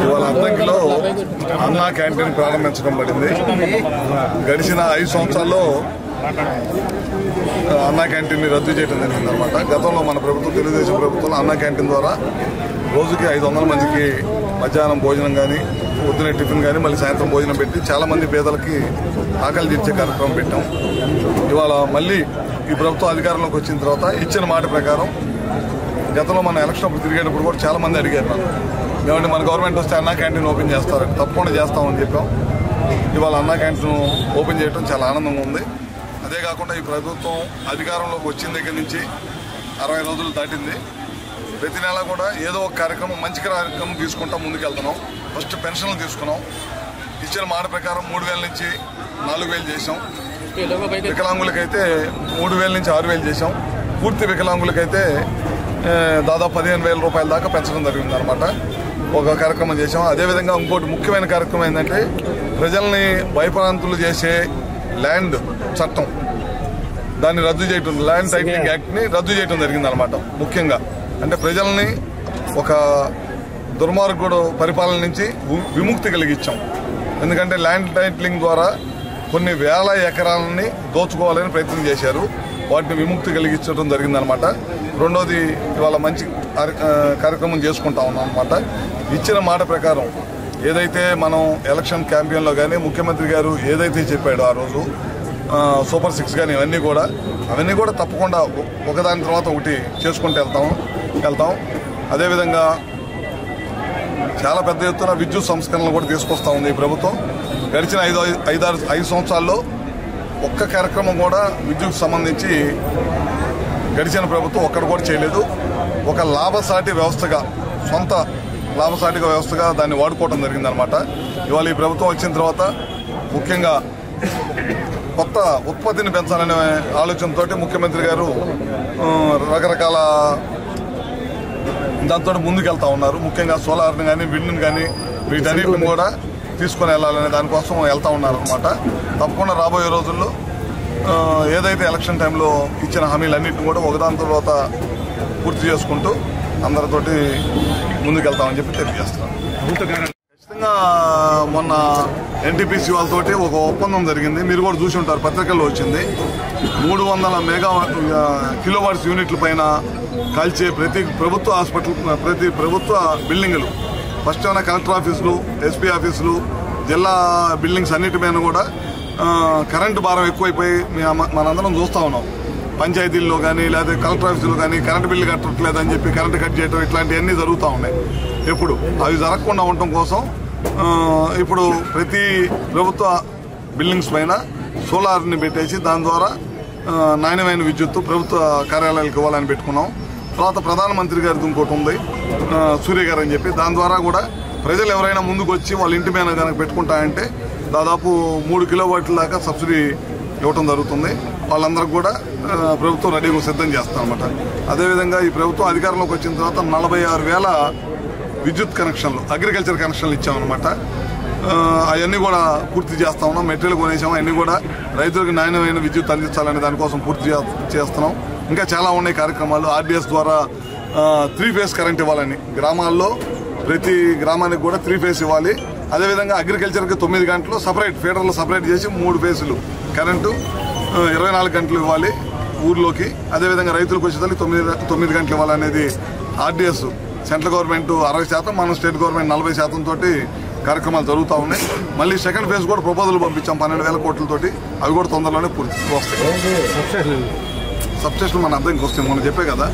ఇవాళ అద్దంకిలో అన్నా క్యాంటీన్ ప్రారంభించడం పడింది గడిచిన ఐదు సంవత్సరాల్లో అన్నా క్యాంటీన్ రద్దు చేయడం జరిగింది అనమాట గతంలో మన ప్రభుత్వం తెలుగుదేశం ప్రభుత్వం అన్నా క్యాంటీన్ ద్వారా రోజుకి ఐదు వందల మందికి మధ్యాహ్నం భోజనం కానీ పొద్దున టిఫిన్ కానీ మళ్ళీ సాయంత్రం భోజనం పెట్టి చాలా మంది పేదలకి ఆకలి తీర్చే కార్యక్రమం పెట్టాం. ఇవాళ మళ్ళీ ఈ ప్రభుత్వం అధికారంలోకి వచ్చిన తర్వాత ఇచ్చిన మాట ప్రకారం గతంలో మన ఎలక్షన్ అప్పుడు తిరిగేటప్పుడు కూడా చాలా మంది అడిగారు నన్ను. ఏమంటే మన గవర్నమెంట్ వస్తే అన్నా క్యాంటీన్ ఓపెన్ చేస్తారని తప్పకుండా చేస్తామని చెప్పాం. ఇవాళ అన్నా క్యాంటీన్ ఓపెన్ చేయడం చాలా ఆనందంగా ఉంది. అదే కాకుండా ఈ ప్రభుత్వం అధికారంలోకి వచ్చిన దగ్గర నుంచి అరవై రోజులు దాటింది. ప్రతి నెల కూడా ఏదో ఒక కార్యక్రమం మంచి కార్యక్రమం తీసుకుంటా ముందుకెళ్తున్నాం. ఫస్ట్ పెన్షన్లు తీసుకున్నాం. ఇచ్చిన మాట ప్రకారం మూడు వేల నుంచి నాలుగు వేలు చేసాం వికలాంగులకైతే మూడు వేల నుంచి ఆరు వేలు చేసాం పూర్తి వికలాంగులకైతే దాదాపు పదిహేను వేల రూపాయల దాకా పెంచడం జరిగింది అనమాట ఒక కార్యక్రమం చేసాం అదేవిధంగా ఇంకోటి ముఖ్యమైన కార్యక్రమం ఏంటంటే ప్రజల్ని భయప్రాంతులు చేసే ల్యాండ్ చట్టం. దాన్ని రద్దు చేయటం ల్యాండ్ టైటిలింగ్ యాక్ట్ని రద్దు చేయడం జరిగింది అనమాట ముఖ్యంగా. అంటే ప్రజల్ని ఒక దుర్మార్గుడు పరిపాలన నుంచి విముక్తి కలిగించాం. ఎందుకంటే ల్యాండ్ టైటిలింగ్ ద్వారా కొన్ని వేల ఎకరాలని దోచుకోవాలని ప్రయత్నం చేశారు. వాటిని విముక్తి కలిగించడం జరిగిందనమాట. రెండోది ఇవాళ మంచి కార్య- కార్యక్రమం చేసుకుంటా ఉన్నాం అనమాట ఇచ్చిన మాట ప్రకారం ఏదైతే మనం ఎలక్షన్ క్యాంపెయిన్లో కానీ ముఖ్యమంత్రి గారు ఏదైతే చెప్పాడో ఆ రోజు సూపర్ సిక్స్ కానీ ఇవన్నీ కూడా అవన్నీ కూడా తప్పకుండా ఒకదాని తర్వాత ఒకటి చేసుకుంటూ వెళ్తాం వెళ్తాం. అదేవిధంగా చాలా పెద్ద ఎత్తున విద్యుత్ సంస్కరణలు కూడా తీసుకొస్తూ ఉంది ఈ ప్రభుత్వం. గడిచిన ఐదు ఐదారు ఐదు సంవత్సరాల్లో ఒక్క కార్యక్రమం కూడా విద్యుత్ సంబంధించి గడిచిన ప్రభుత్వం ఒక్కడు కూడా చేయలేదు. ఒక లాభసాటి వ్యవస్థగా సొంత లాభసాటిగా వ్యవస్థగా దాన్ని వాడుకోవడం జరిగిందనమాట ఇవాళ ఈ ప్రభుత్వం వచ్చిన తర్వాత ముఖ్యంగా కొత్త ఉత్పత్తిని పెంచాలనే ఆలోచనతోటి ముఖ్యమంత్రి గారు రకరకాల దాంతో ముందుకెళ్తా ఉన్నారు. ముఖ్యంగా సోలార్ని కానీ విండ్ని కానీ వీటన్నిటిని కూడా తీసుకొని వెళ్ళాలనే దానికోసం వెళ్తా ఉన్నారనమాట తప్పకుండా రాబోయే రోజుల్లో ఏదైతే ఎలక్షన్ టైంలో ఇచ్చిన హామీలన్నింటిని కూడా ఒకదాని తర్వాత పూర్తి చేసుకుంటూ అందరితోటి ముందుకెళ్తామని చెప్పి తెలియజేస్తున్నాను. ఖచ్చితంగా మొన్న ఎన్టీపీసీ వాళ్ళతోటి ఒక ఒప్పందం జరిగింది. మీరు కూడా చూసి ఉంటారు పత్రికల్లో వచ్చింది. మూడు వందల మెగా కిలోవాట్స్ యూనిట్ల పైన కాల్చే ప్రతి ప్రభుత్వ హాస్పిటల్ ప్రతి ప్రభుత్వ బిల్డింగులు ఫస్ట్ ఏమైనా కలెక్టర్ ఆఫీసులు ఎస్పీ ఆఫీసులు జిల్లా బిల్డింగ్స్ అన్నిటి మీద కూడా కరెంటు భారం ఎక్కువైపోయి మనందరం చూస్తూ ఉన్నాం. పంచాయతీల్లో కానీ లేదా కలెక్టర్ ఆఫీసులో కానీ కరెంటు బిల్లు కట్టట్లేదని చెప్పి కరెంటు కట్ చేయడం ఇట్లాంటివన్నీ జరుగుతూ ఉన్నాయి. ఎప్పుడు? అవి జరగకుండా ఉండటం కోసం ఇప్పుడు ప్రతి ప్రభుత్వ బిల్డింగ్స్ పైన సోలార్ని పెట్టేసి దాని ద్వారా నాణ్యమైన విద్యుత్తు ప్రభుత్వ కార్యాలయాలకు ఇవ్వాలని పెట్టుకున్నాం. తర్వాత ప్రధానమంత్రి గారిది ఇంకోటి ఉంది సూర్య గారు అని చెప్పి. దాని ద్వారా కూడా ప్రజలు ఎవరైనా ముందుకు వచ్చి వాళ్ళ ఇంటి మీద కనుక పెట్టుకుంటాయంటే దాదాపు మూడు కిలోవాట్ల దాకా సబ్సిడీ ఇవ్వటం జరుగుతుంది. వాళ్ళందరికీ కూడా ప్రభుత్వం రెడీగా సిద్ధం చేస్తాం అనమాట అదేవిధంగా ఈ ప్రభుత్వం అధికారంలోకి వచ్చిన తర్వాత నలభై ఆరు వేల విద్యుత్ కనెక్షన్లు అగ్రికల్చర్ కనెక్షన్లు ఇచ్చామన్నమాట. అవన్నీ కూడా పూర్తి చేస్తా ఉన్నాం. మెటీరియల్ కొనేసాము అవన్నీ కూడా రైతులకు నాణ్యమైన విద్యుత్ అందించాలనే దానికోసం పూర్తి చేస్తున్నాం. ఇంకా చాలా ఉన్నాయి కార్యక్రమాలు. ఆర్డిఎస్ ద్వారా త్రీ ఫేస్ కరెంట్ ఇవ్వాలని. గ్రామాల్లో ప్రతి గ్రామానికి కూడా త్రీ ఫేస్ ఇవ్వాలి. అదేవిధంగా అగ్రికల్చర్కి తొమ్మిది గంటలు సపరేట్ ఫీడర్లు సపరేట్ చేసి మూడు ఫేసులు కరెంటు ఇరవై నాలుగు గంటలు ఇవ్వాలి ఊర్లోకి. అదేవిధంగా రైతులకు వచ్చేసరికి తొమ్మిది తొమ్మిది గంటలు ఇవ్వాలనేది ఆర్డిఎస్ సెంట్రల్ గవర్నమెంట్ అరవై శాతం మనం స్టేట్ గవర్నమెంట్ నలభై శాతం తోటి కార్యక్రమాలు జరుగుతూ ఉన్నాయి. మళ్ళీ సెకండ్ ఫేజ్ కూడా ప్రపోజల్ పంపించాం పన్నెండు వేల కోట్లతోటి. అవి కూడా తొందరలోనే పూర్తి వస్తాయి. సబ్స్టేషన్ మన అర్థంకి వస్తాయి మనం చెప్పే కదా.